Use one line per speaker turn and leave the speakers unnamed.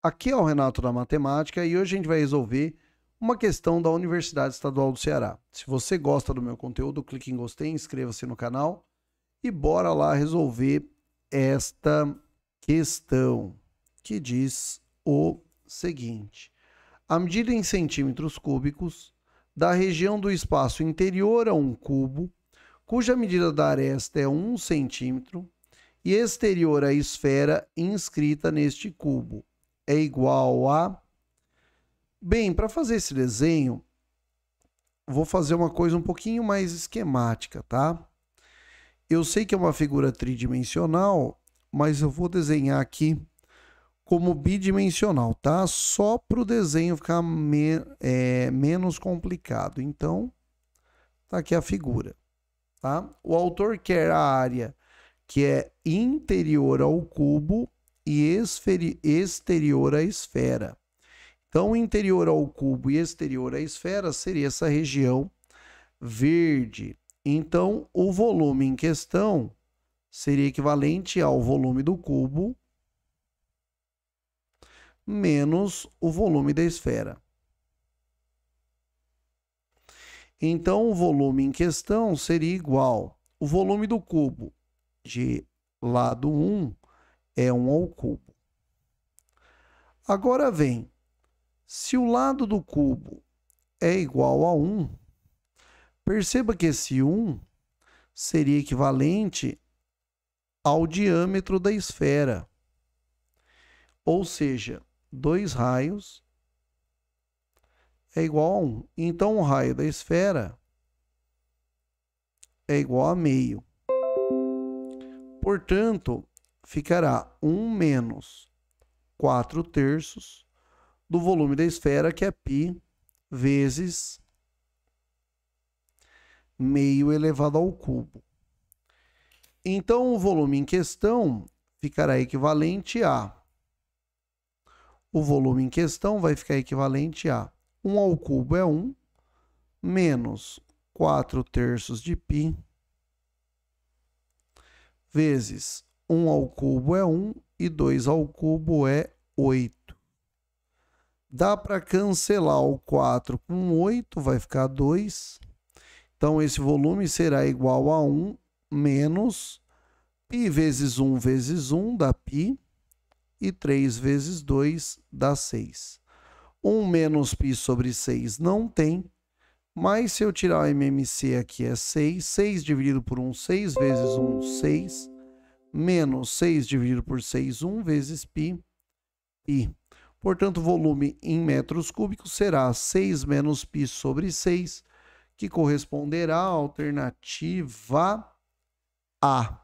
Aqui é o Renato da Matemática e hoje a gente vai resolver uma questão da Universidade Estadual do Ceará. Se você gosta do meu conteúdo, clique em gostei, inscreva-se no canal e bora lá resolver esta questão que diz o seguinte: a medida em centímetros cúbicos da região do espaço interior a um cubo, cuja medida da aresta é 1 centímetro, e exterior à esfera inscrita neste cubo, é igual a. Bem, para fazer esse desenho, vou fazer uma coisa um pouquinho mais esquemática, tá? Eu sei que é uma figura tridimensional, mas eu vou desenhar aqui como bidimensional, tá? Só para o desenho ficar me é, menos complicado. Então, tá aqui a figura, tá? O autor quer a área que é interior ao cubo e exterior à esfera. Então, interior ao cubo e exterior à esfera seria essa região verde. Então, o volume em questão seria equivalente ao volume do cubo menos o volume da esfera. Então, o volume em questão seria igual o volume do cubo de lado 1 é 1 ao cubo. Agora vem, se o lado do cubo é igual a 1, perceba que esse 1 seria equivalente ao diâmetro da esfera. Ou seja, dois raios é igual a 1. Então, o raio da esfera é igual a meio. Portanto, ficará 1 menos 4 terços do volume da esfera, que é π vezes meio elevado ao cubo. Então, o volume em questão ficará equivalente a. O volume em questão vai ficar equivalente a 1 ao cubo é 1, menos 4 terços de π, vezes 1 ao cubo é 1 e 2 ao cubo é 8. Dá para cancelar o 4 com 8, vai ficar 2. Então, esse volume será igual a 1 menos π vezes 1 vezes 1 dá π, e 3 vezes 2 dá 6. 1 menos π sobre 6 não tem, mas se eu tirar o MMC aqui é 6, 6 dividido por 1, 6 vezes 1, 6 menos 6 dividido por 6, 1 vezes π, π. Portanto, o volume em metros cúbicos será 6 menos π sobre 6, que corresponderá à alternativa A.